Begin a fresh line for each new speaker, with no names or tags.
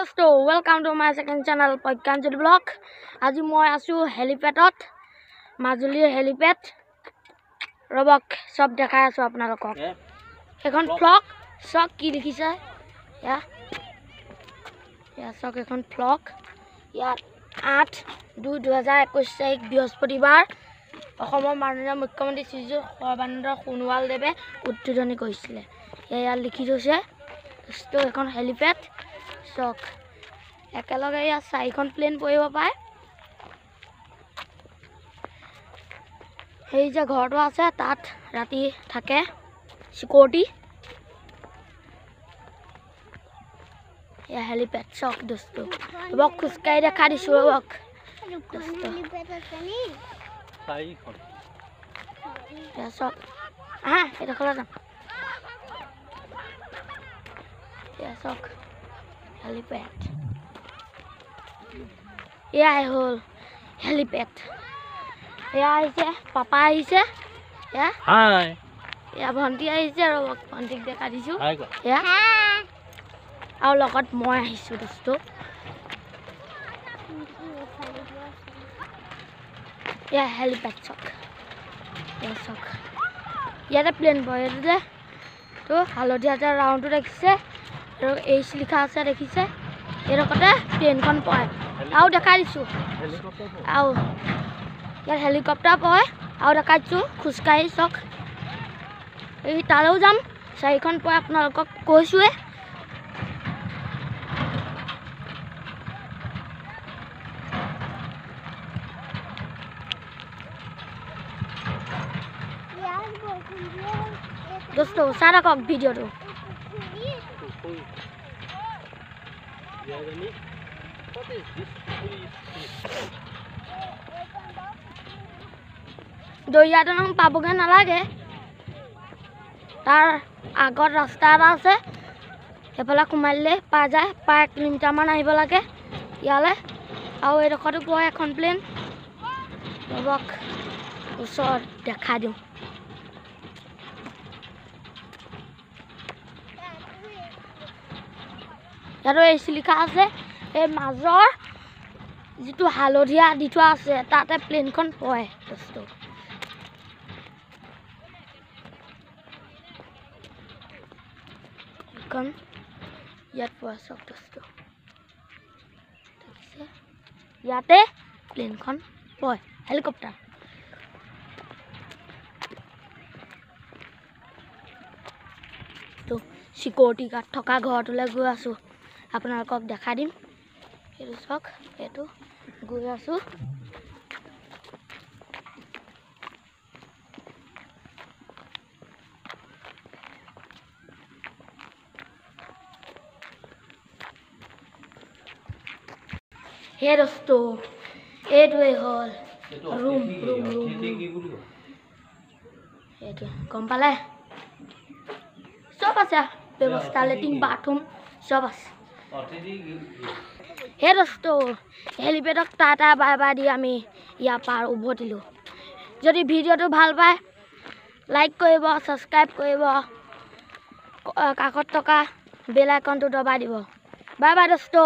দোস্ত welcome to my second channel Pragyanjali vlog আজি মই আছোঁ হেলিপেডত মাজুলীৰ হেলিপেড ৰ'বক চব দেখাই আছোঁ আপোনালোকক। এইখন ফ্লক চাওক কি এয়া চাওক এখন ফ্লক ইয়াত আঠ দুই দুহেজাৰ একৈছ তাৰিখ বৃহস্পতিবাৰ। অসমৰ মাননীয় মুখ্যমন্ত্ৰী শ্ৰীযুত সৰ্বানন্দ সোণোৱালদেৱে উদ্বোধনী কৰিছিলে। ইয়াত লিখি থৈছে। দোস্ত এখন হেলিপেড চাওক একেলগে ইয়াত চাৰিখন প্লেন পৰিব পাৰে সেই যে ঘৰটো আছে তাত ৰাতি থাকে চিকিউৰিটি এয়া হেলিপেড চাওক দোস্ত। ৰ'বক খোজকাঢ়ি দেখা দিছোঁ ৰ'বক চাওক আহা এইডোখৰলৈ যাম। চাওক হেলিপেড এয়াই হ'ল হেলিপেড এয়া আহিছে পাপা আহিছে এয়া
হাই
এয়া ভণ্টি আহিছে ৰ'বক ভণ্টিক দেখা দিছোঁ
হাই কোৱা
এয়া আৰু লগত মই আহিছোঁ দোস্তো এয়া হেলিপেড চাওক এয়া চাওক ইয়াতে প্লেন পৰে এইটো যে তো হালধীয়া যে ৰাউণ্ডটো দেখিছে আৰু এইচ লিখা আছে দেখিছে? এইডোখৰতে প্লেনখন পৰে। আৰু দেখাই দিছোঁ। আৰু ইয়াত হেলিকপ্টাৰ পৰে। আৰু দেখাই দিছোঁ খোজকাঢ়ি চাওক এই তালৈও যাম। চাৰিখন পৰে আপোনালোকক কৈছোঁৱে দোস্ত চাই থাকক ভিডিঅ'টো।
জীয়াজনী What is this?
দৰিয়াটো পাবগৈ নালাগে। তাৰ আগত ৰাস্তা এটা আছে। সেইফালে সোমাই দিলে পাই যায়। প্ৰায় এক কিলোমিটাৰমান আহিব লাগে ইয়ালৈ। আৰু এইডোখৰতো পৰে এখন প্লেন ৰ'বক ওচৰত দেখাই দিওঁ। ইয়াতো এইচ লিখা আছে এই মাজৰ যিটো হালধীয়া দি থোৱা আছে তাতে প্লেনখন পৰে বস্তু। ইয়াত পোৱা চাওক বস্তু। ইয়াতে প্লেনখন পৰে হেলিকপ্টাৰ তো চিকিউৰিটি গাৰ্ড থকা ঘৰটোলৈ গৈ আছোঁ। আপোনালোকক দেখাই দিম। এইটো চাওক এইটো গৈ আছোঁ। সেই দোস্ত এইটোৱেই হ'ল ৰুম ৰুম ৰুম। ৰুম এইটোৱে গম পালে? চব আছে ব্যৱস্থা লেট্ৰিন বাথৰুম চব আছে। সেই দোস্ত হেলিপেডক টাটা বাই বাই দি আমি ইয়াৰ পৰা উভতিলোঁ যদি ভিডিঅ'টো ভাল পায় লাইক কৰিব ছাবস্ক্ৰাইব কৰিব কাষত থকা বেল আইকনটো দবাই দিব। বাই বাই দোস্ত।